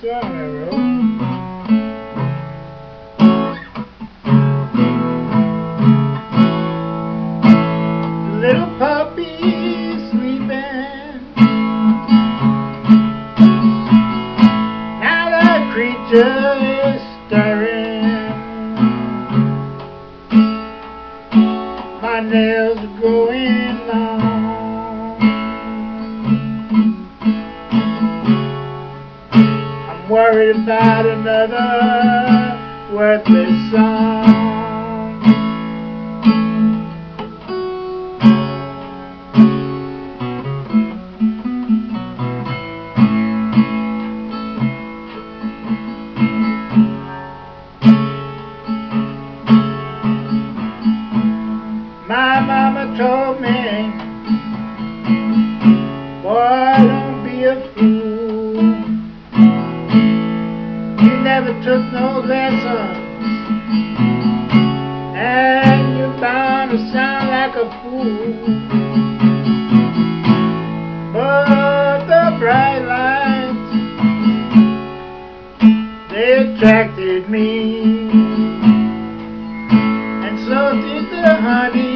Song I wrote. Worried about another worthless song. My mama told me, boy, don't be a fool. Sound like a fool. But the bright lights, they attracted me. And so did the honey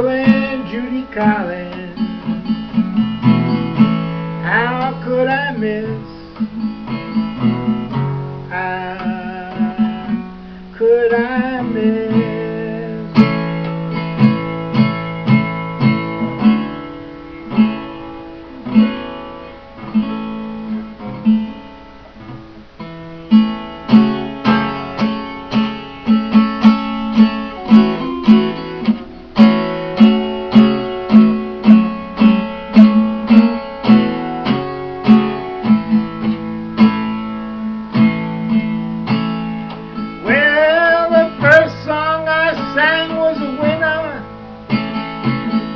Dylan, Judy Collins. How could I miss?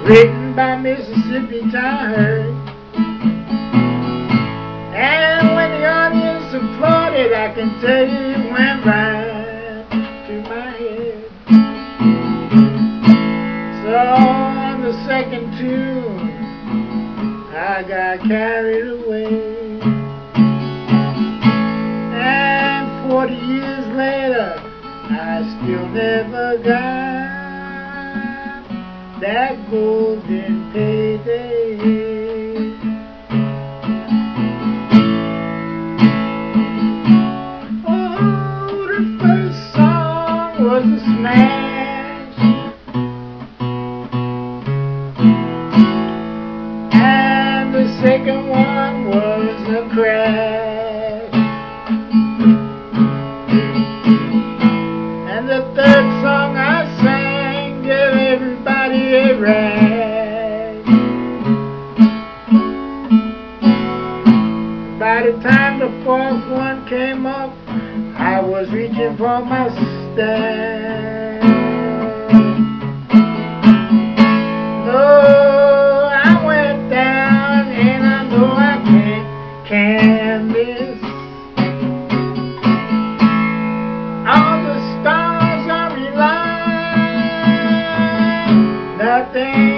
Written by Mississippi Time. And when the audience applauded, I can tell you it went right to my head. So on the second tune, I got carried away. And 40 years later, I still never got that golden payday. Oh, By the time the fourth one came up, I was reaching for my stand. Nothing